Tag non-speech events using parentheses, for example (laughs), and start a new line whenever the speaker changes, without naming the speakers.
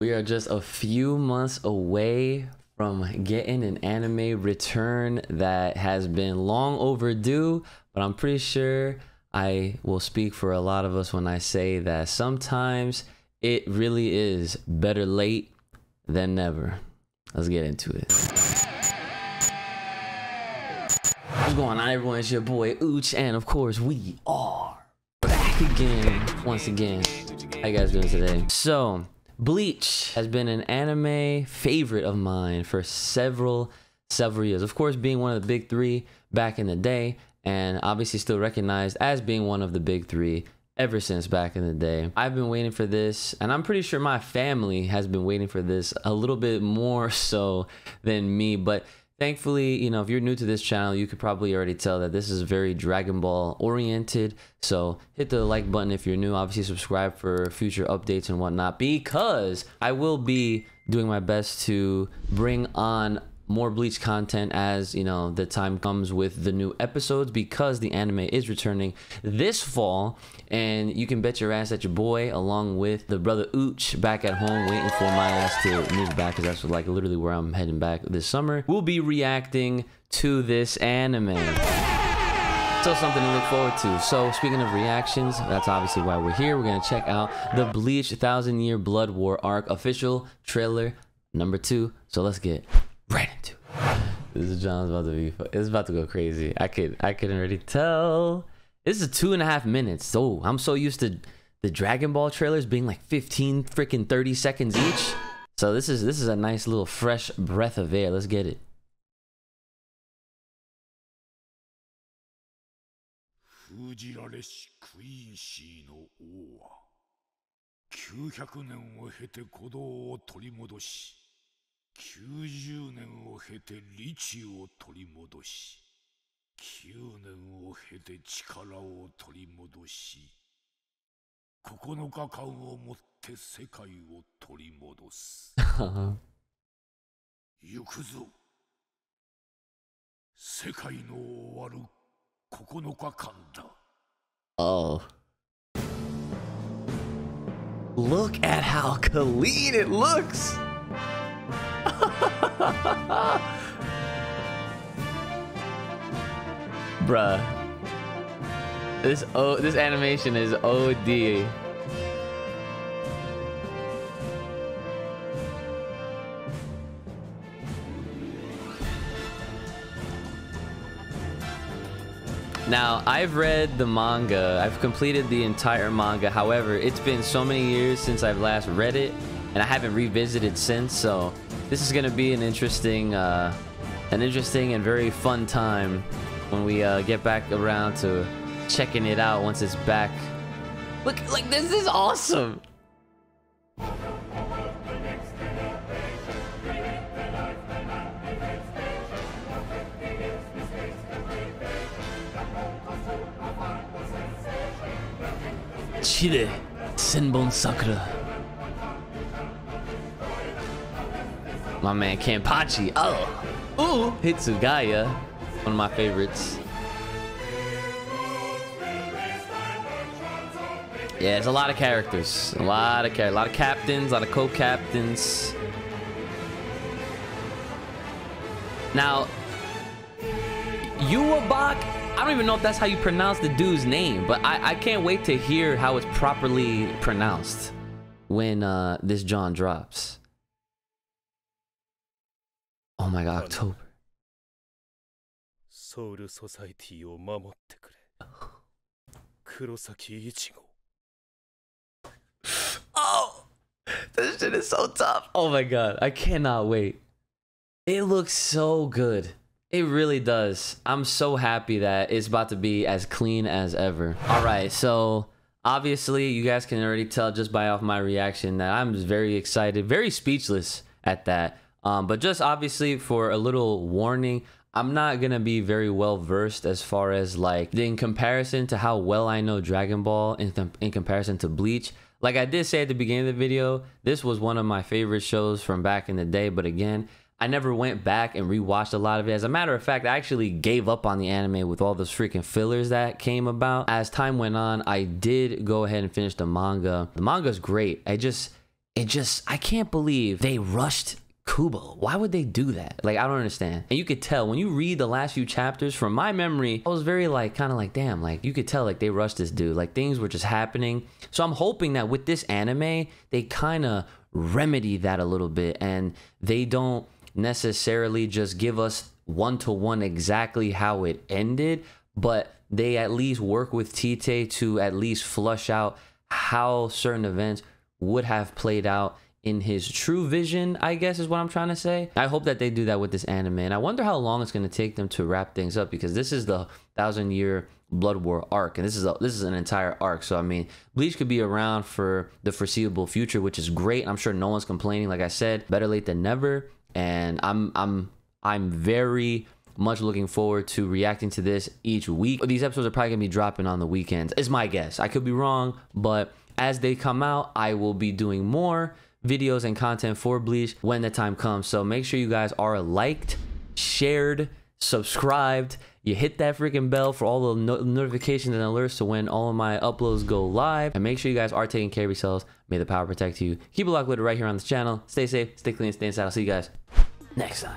We are just a few months away from getting an anime return that has been long overdue, but I'm pretty sure I will speak for a lot of us when I say that sometimes it really is better late than never. Let's get into it. What's going on, everyone? It's your boy Ooch, and of course, we are back again, once again. How you guys doing today? So, Bleach has been an anime favorite of mine for several, several years. Of course, being one of the big three back in the day, and obviously still recognized as being one of the big three ever since back in the day. I've been waiting for this, and I'm pretty sure my family has been waiting for this a little bit more (laughs) so than me, but thankfully, you know, if you're new to this channel, you could probably already tell that this is very Dragon Ball oriented. So hit the like button if you're new. Obviously, subscribe for future updates and whatnot because I will be doing my best to bring on more bleach content as you know the time comes with the new episodes because the anime is returning this fall and you can bet your ass that your boy along with the brother Ooch back at home waiting for my ass to move back because that's like literally where I'm heading back this summer we'll be reacting to this anime so something to look forward to. So speaking of reactions, that's obviously why we're here. We're gonna check out the Bleach Thousand Year Blood War arc official trailer number two. So let's get right into it. This is John's about to be. It's about to go crazy. I could. I can already tell. This is two and a half minutes. So I'm so used to the Dragon Ball trailers being like 15 freaking 30 seconds each. So this is this is a nice little fresh breath of air. Let's get it.
90年を経て理智を取り戻し9年を経て力を取り戻し9日間をもって世界を取り戻す (laughs) 行くぞ世界の終わる9日間だ
Oh. Look at how clean it looks. (laughs) Bruh. This oh this animation is OD. Now, I've read the manga. I've completed the entire manga. However, it's been so many years since I've last read it, and I haven't revisited since. So, this is gonna be an interesting, uh, an interesting and very fun time when we uh, get back around to checking it out once it's back. Look, like this is awesome. Chile, Senbon Sakura. My man Kenpachi. Oh, ooh, Hitsugaya, one of my favorites. Yeah, there's a lot of characters, a lot of char a lot of captains, a lot of co-captains. Now, Yuwabak I don't even know if that's how you pronounce the dude's name, but I, I can't wait to hear how it's properly pronounced when uh, this John drops. Oh my god, October.
ソウルソサイティを守ってくれ黒崎一護
Oh, (sighs) this shit is so tough. Oh my god, I cannot wait. It looks so good. It really does. I'm so happy that it's about to be as clean as ever. All right, so obviously you guys can already tell just by off my reaction that I'm very excited, very speechless at that. Um, but just obviously for a little warning, I'm not gonna be very well versed as far as like in comparison to how well I know Dragon Ball in, in comparison to Bleach. Like I did say at the beginning of the video, this was one of my favorite shows from back in the day. But again, I never went back and rewatched a lot of it. As a matter of fact, I actually gave up on the anime with all those freaking fillers that came about. As time went on, I did go ahead and finish the manga. The manga's great. I just it just I can't believe they rushed Kubo. Why would they do that? Like I don't understand. And you could tell when you read the last few chapters from my memory, I was very like kind of like damn, like you could tell like they rushed this dude. Like things were just happening. So I'm hoping that with this anime, they kind of remedy that a little bit and they don't necessarily just give us one to one exactly how it ended, but they at least work with Tite to at least flush out how certain events would have played out in his true vision, I guess is what I'm trying to say. I hope that they do that with this anime. And I wonder how long it's going to take them to wrap things up because this is the thousand year blood war arc and this is a, this is an entire arc so i mean bleach could be around for the foreseeable future which is great i'm sure no one's complaining like i said better late than never and i'm i'm i'm very much looking forward to reacting to this each week these episodes are probably gonna be dropping on the weekends is my guess i could be wrong but as they come out i will be doing more videos and content for Bleach when the time comes. So make sure you guys are liked, shared, subscribed. You hit that freaking bell for all the no notifications and alerts to when all of my uploads go live. And make sure you guys are taking care of yourselves. May the power protect you. Keep it locked with it right here on this channel. Stay safe, stay clean, stay inside. I'll see you guys next time.